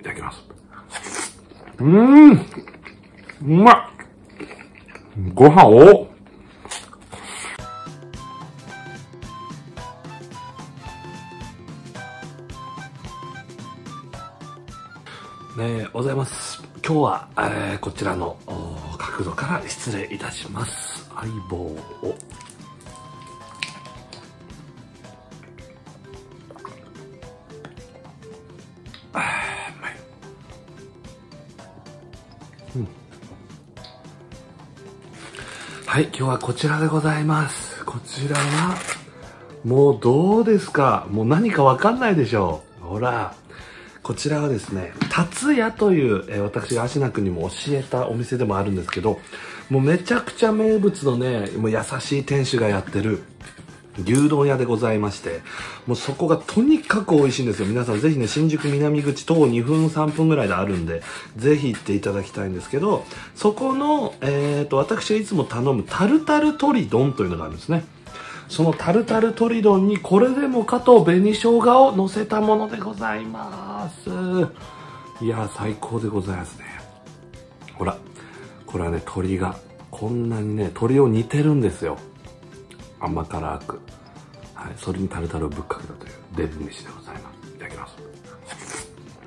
いただきます。うーんうまいご飯をねえ、ございます。今日は、えーこちらのお角度から失礼いたします。相棒を。はい、今日はこちらでございます。こちらは、もうどうですか？もう何かわかんないでしょう。ほら。こちらはですね、達也という、えー私が芦名君にも教えたお店でもあるんですけど、もうめちゃくちゃ名物のね、もう優しい店主がやってる牛丼屋でございまして、もうそこがとにかく美味しいんですよ。皆さんぜひね、新宿南口徒歩2分3分ぐらいであるんで、ぜひ行っていただきたいんですけど、そこの、えっ、と、私がいつも頼むタルタル鶏丼というのがあるんですね。そのタルタル鶏丼にこれでもかと紅生姜を乗せたものでございます。いや、最高でございますね。ほら、これはね、鶏が、こんなにね、鶏を煮てるんですよ。甘辛く。はい、それにタルタルをぶっかけたというデブ飯でございます。いただきます。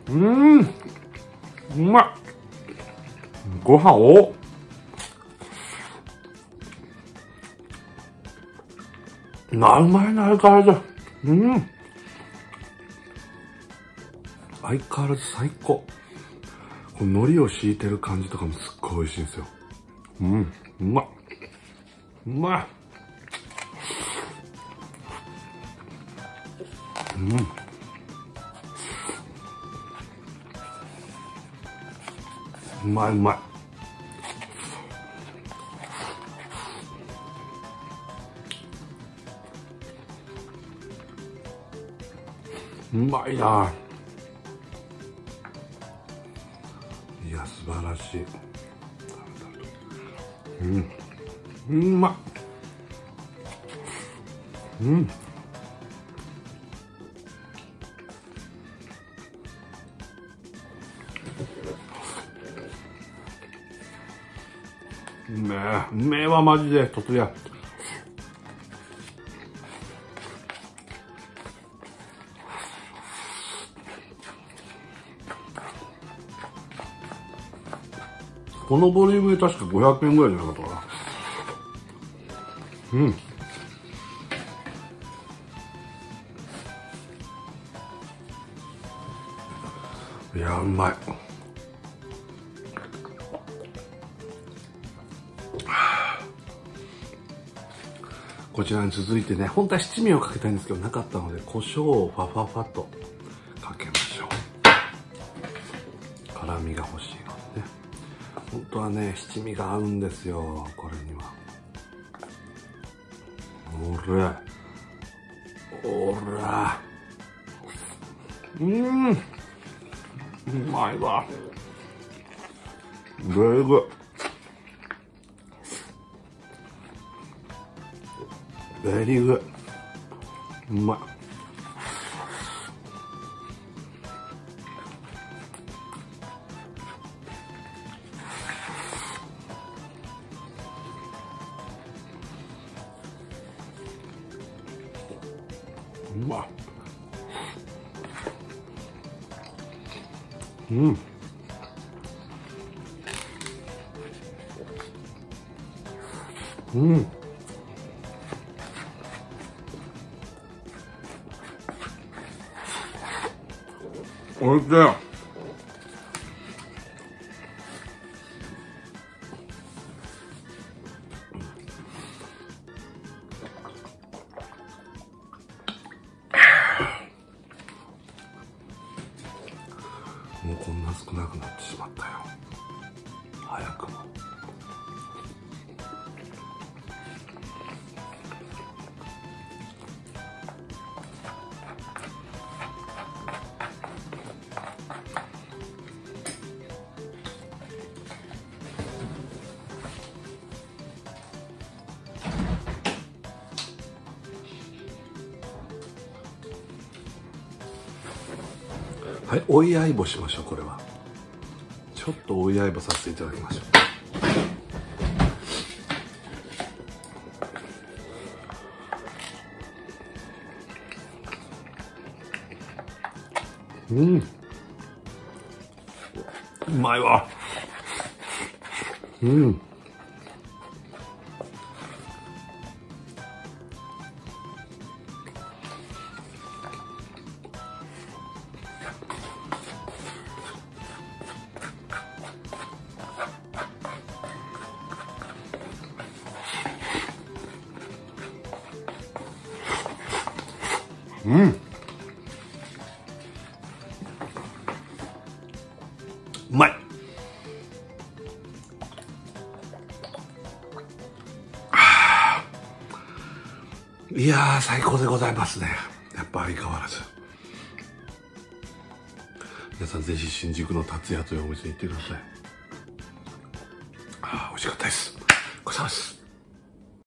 うーんうまいご飯をな、うまいな、相変わらず。うん。相変わらず最高。この海苔を敷いてる感じとかもすっごい美味しいんですよ。うん。うまっ。うまい。うん。うまいうまい。うまいな。いや素晴らしい。うん。うまっうん。うめえ。うめえわマジでとつやこのボリュームで確か500円ぐらいじゃなかったかな。うん。いやうまい。こちらに続いてね本当は七味をかけたいんですけどなかったので胡椒をファファファとかけましょう。辛みが欲しいのでね。本当はね七味が合うんですよこれには。おらおらうん。うまいわ。ベーベリーグうまい。うまっうん。うん。おいしい。もうこんな少なくなってしまったよ。早くも。はい追い相棒しましょうこれはちょっと追い相棒させていただきましょううん。うまいわ。うん。うん。うまい。いや最高でございますね。やっぱ相変わらず。皆さんぜひ新宿の達也というお店に行ってください。あー美味しかったです。ごちそうさまです。